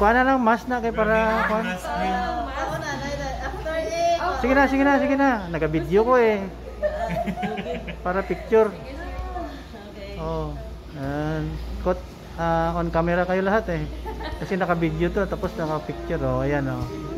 Kuha na lang mas na kay para kuha. Na, ah, Sige na, sige na, sige na. Naka-video ko eh. Para picture. Okay. Oh. And kot ah, on camera kayo lahat eh. Kasi naka-video to tapos naka-picture oh. Ayan oh.